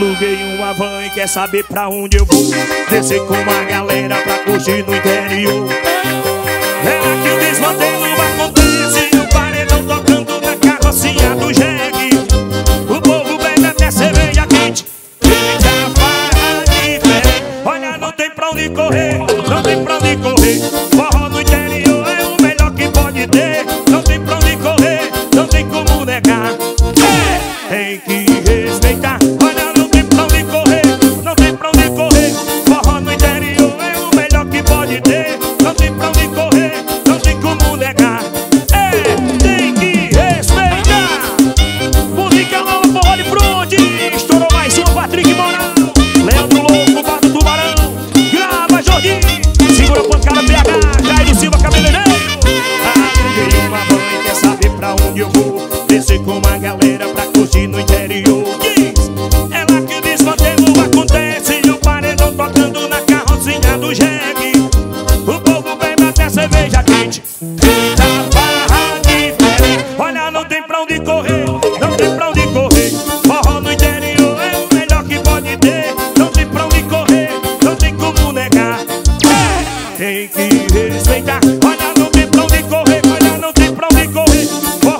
Aluguei uma van e quer saber pra onde eu vou. Descer com uma galera pra curtir no interior. É Era que o desmantelo acontece O paredão tocando na carrocinha do jegue. O povo bebe até cerveja quente. Fica é a farra de pé Olha, não tem pra onde correr Não tem pra onde correr. Hey,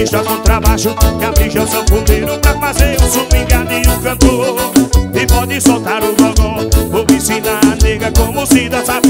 bicha no trabalho Minha bicha é sanfoneiro pra fazer um swingado e cantor. E pode soltar o gogó Vou ensinar a nega como se dança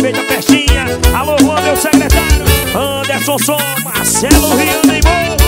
feita a festinha. Alô, Juan, meu secretário. Anderson Som, Marcelo Rio, Neymar.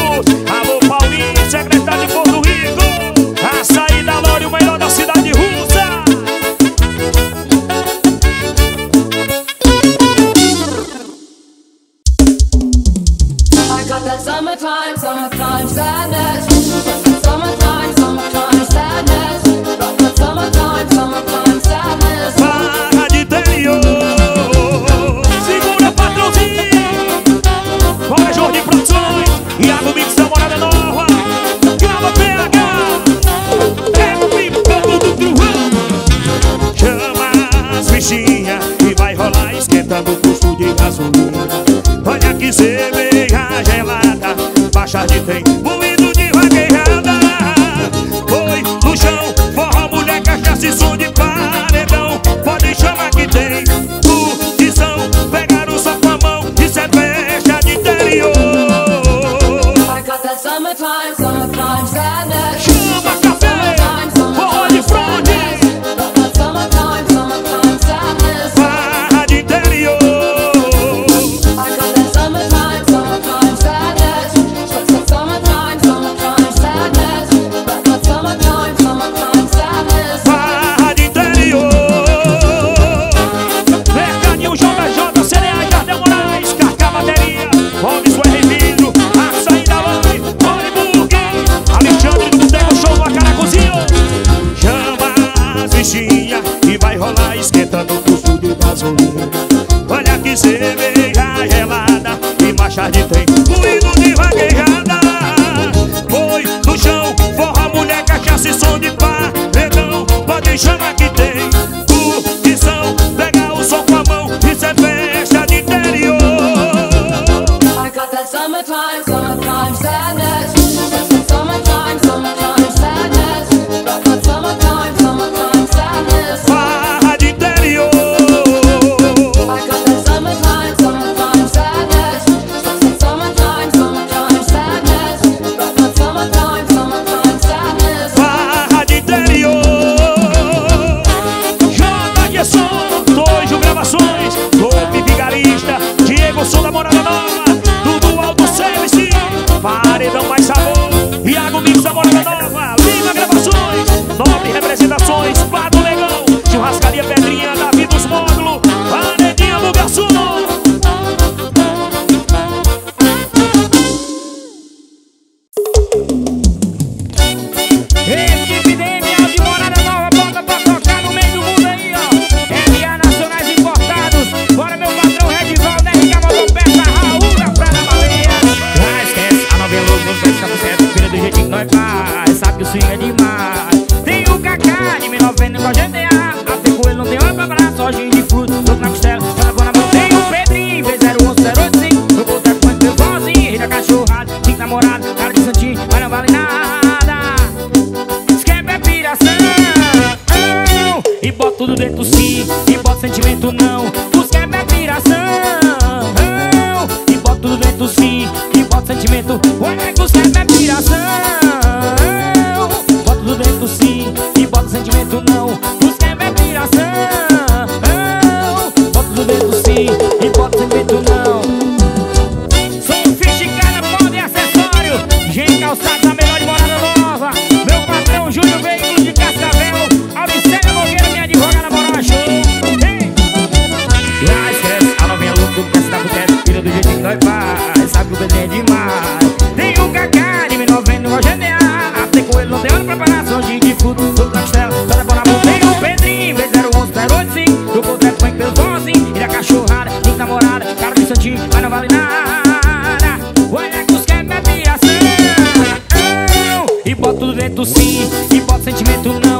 tú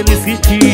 aqueles que te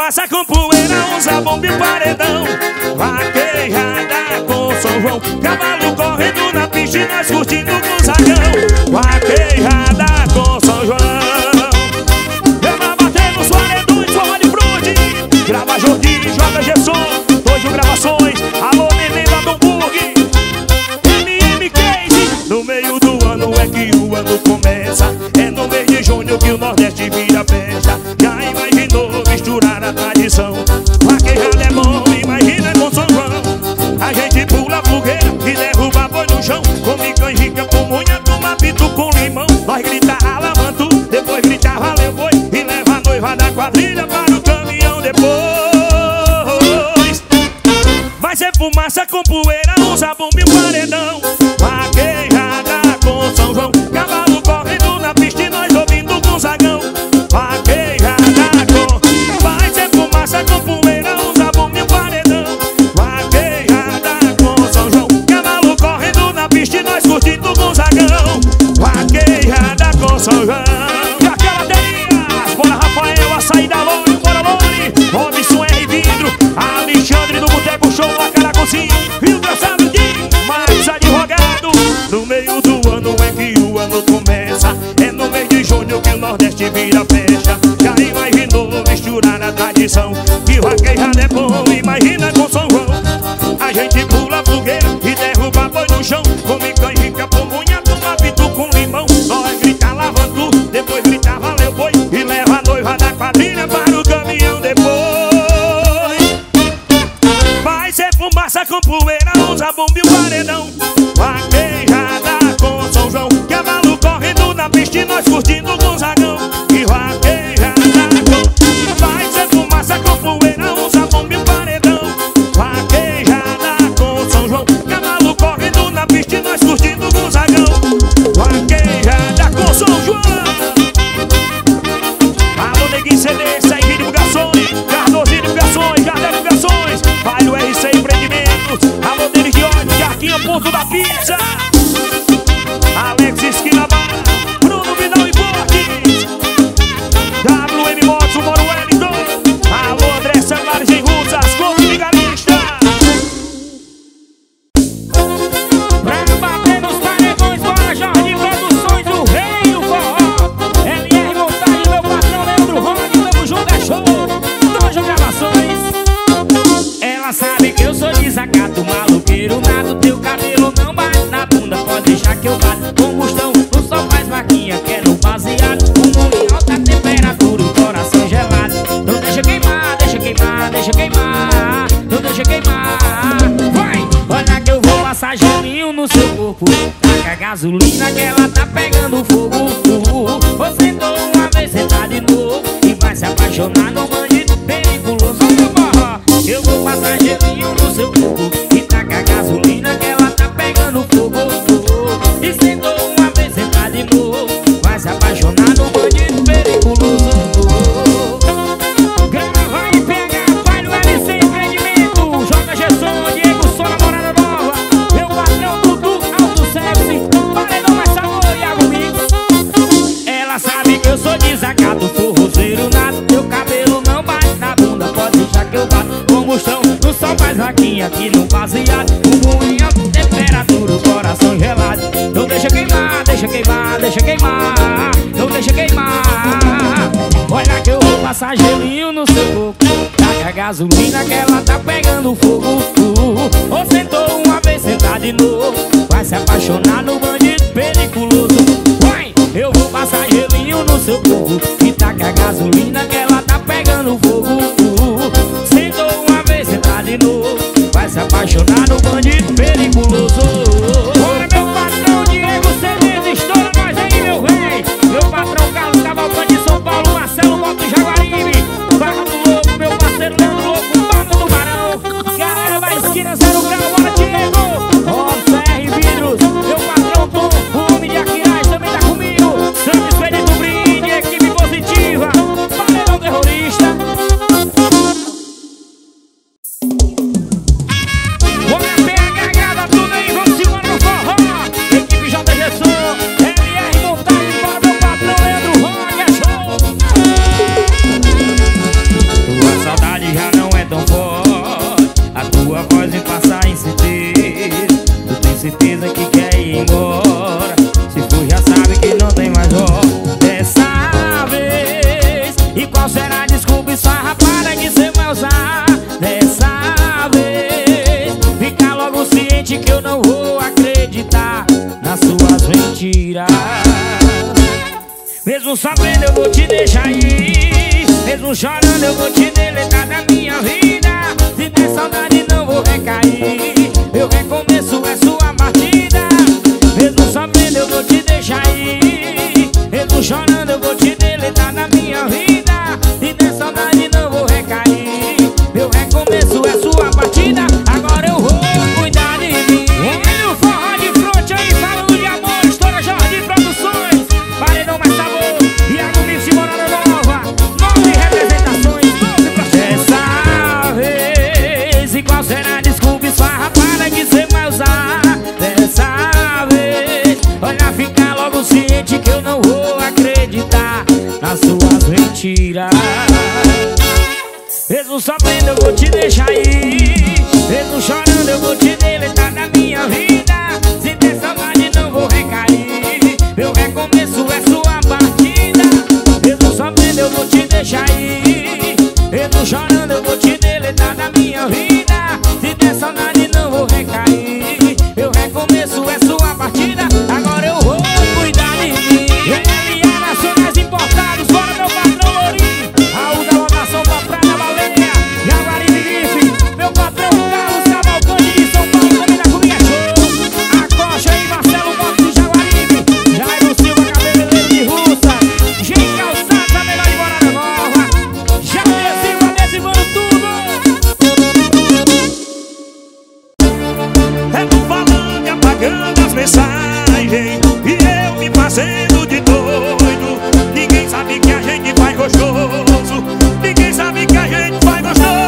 fumaça com poeira, usa bomba e paredão. Vaquejada com São João, cavalo correndo na pista e nós curtindo com o zagão. Vaquejada de doido. Ninguém sabe que a gente faz gostoso. Ninguém sabe que a gente faz gostoso.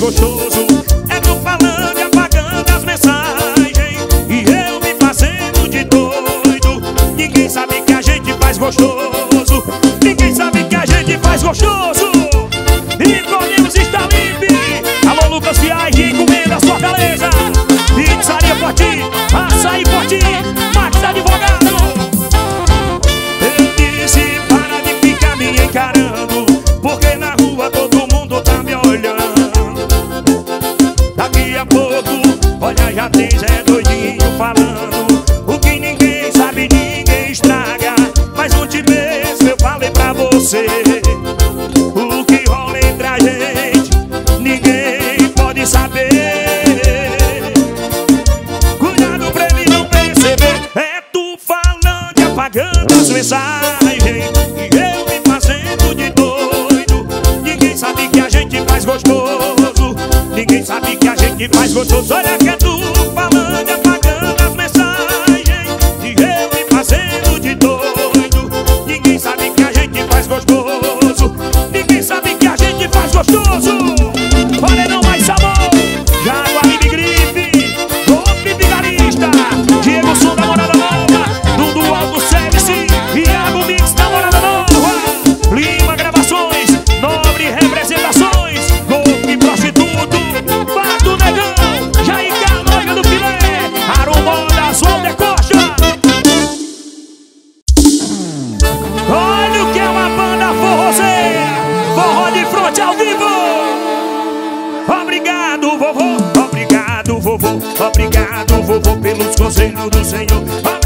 gostoso. pelos conselhos do Senhor.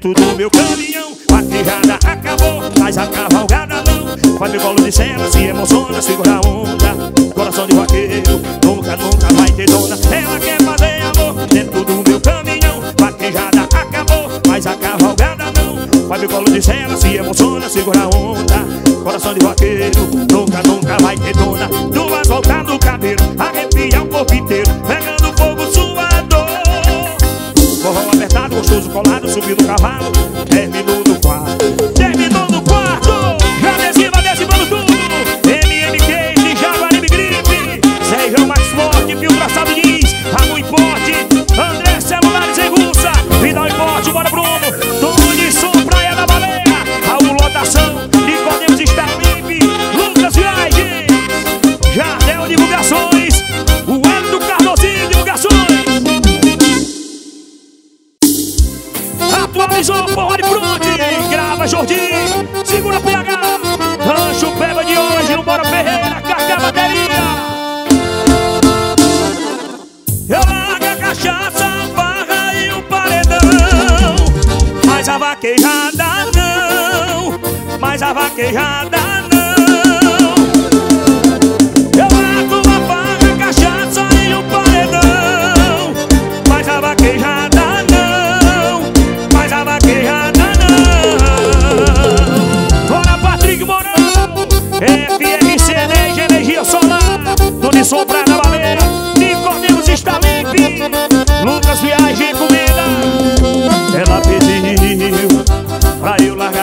dentro do meu caminhão. Baterrada acabou, mas a cavalgada não. Faz meu colo de cena, se emociona, segura a onda. Coração de vaqueiro, nunca, nunca vai ter dona. Ela quer fazer amor dentro do meu caminhão. Baterrada acabou, mas a cavalgada não. Faz meu colo de cena, se emociona, segura a onda. Coração de vaqueiro, nunca, nunca vai ter dona. Duas voltas no cabelo, arrepia o corpo inteiro. subir no cavalo.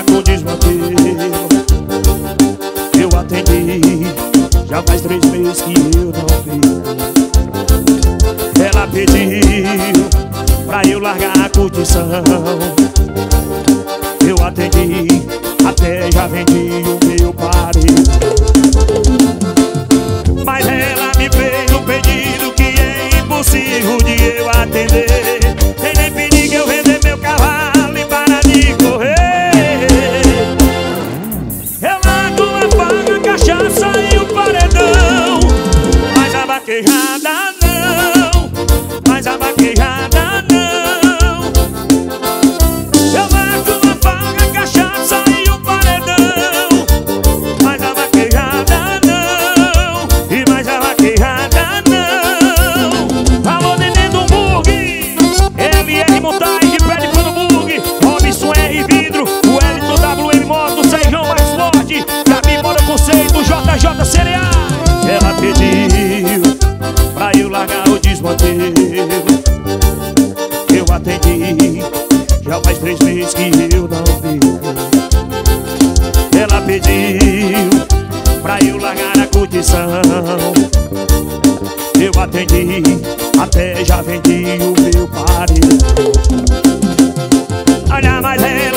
fica com time I land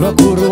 procuro